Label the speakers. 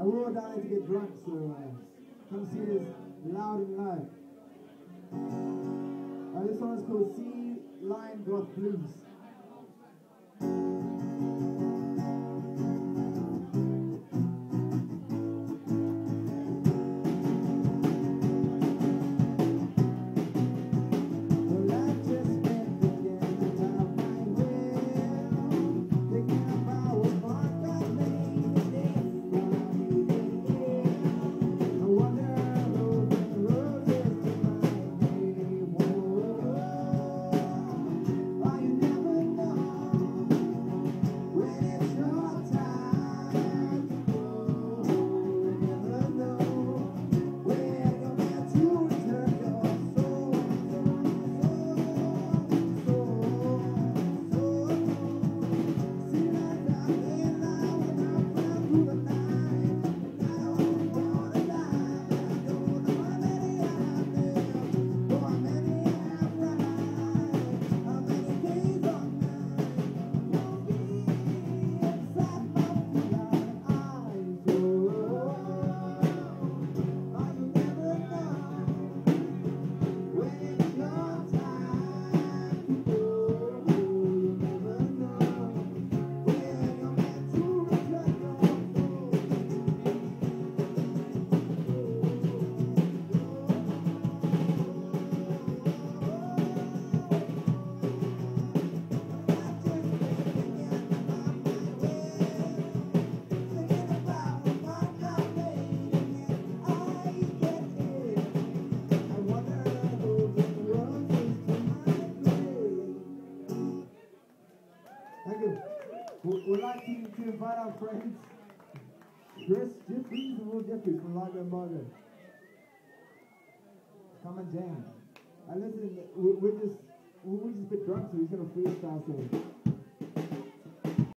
Speaker 1: I wrote down to get drunk, so uh, come see this loud and live. Uh, this one is called Sea Lion Goth Blues. Thank you. We- We'd like to, to invite our friends, Chris Jeffries and Will Jeffries from and Barger. Come and jam. And listen, we- we're just, we we just a bit drunk, so he's gonna freestyle. So